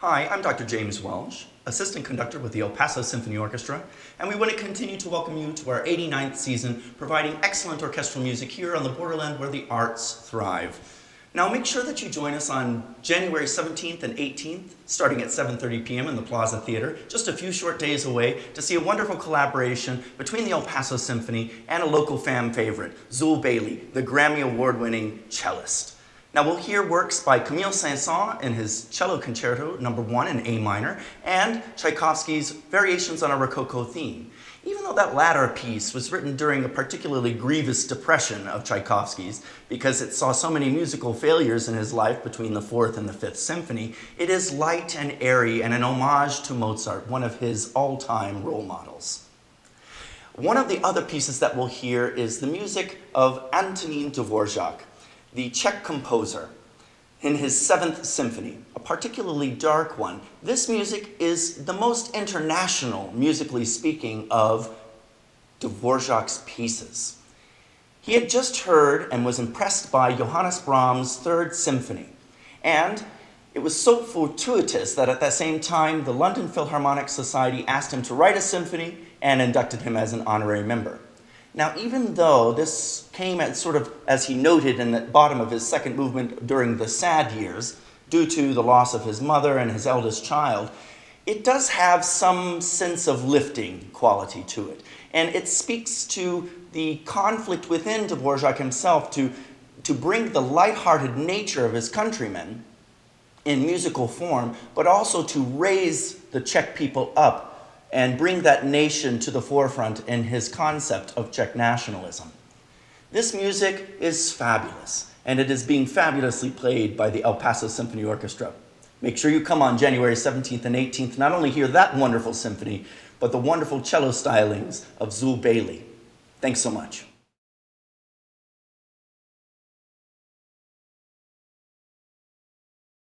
Hi, I'm Dr. James Welsch, assistant conductor with the El Paso Symphony Orchestra, and we want to continue to welcome you to our 89th season, providing excellent orchestral music here on the borderland where the arts thrive. Now make sure that you join us on January 17th and 18th, starting at 7.30 p.m. in the Plaza Theater, just a few short days away, to see a wonderful collaboration between the El Paso Symphony and a local fan favorite, Zuill Bailey, the Grammy Award-winning cellist. Now we'll hear works by Camille Saint-Saëns in his Cello Concerto Number no. 1 in A minor, and Tchaikovsky's Variations on a Rococo theme. Even though that latter piece was written during a particularly grievous depression of Tchaikovsky's, because it saw so many musical failures in his life between the Fourth and the Fifth Symphony, it is light and airy and an homage to Mozart, one of his all-time role models. One of the other pieces that we'll hear is the music of Antonin Dvorak, the Czech composer, in his Seventh Symphony, a particularly dark one. This music is the most international, musically speaking, of Dvorak's pieces. He had just heard and was impressed by Johannes Brahms' Third Symphony, and it was so fortuitous that at that same time, the London Philharmonic Society asked him to write a symphony and inducted him as an honorary member. Now, even though this came at sort of, as he noted in the bottom of his second movement during the sad years, due to the loss of his mother and his eldest child, it does have some sense of lifting quality to it. And it speaks to the conflict within Dvorak himself to, to bring the light-hearted nature of his countrymen in musical form, but also to raise the Czech people up and bring that nation to the forefront in his concept of Czech nationalism. This music is fabulous, and it is being fabulously played by the El Paso Symphony Orchestra. Make sure you come on January 17th and 18th, not only hear that wonderful symphony, but the wonderful cello stylings of Zuill Bailey. Thanks so much.